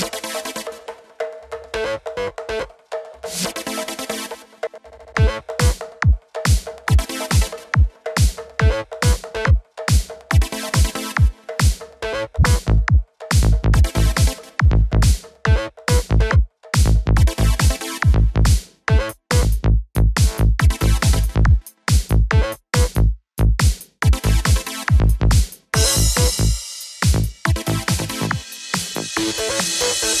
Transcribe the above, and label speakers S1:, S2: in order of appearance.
S1: Bye. Música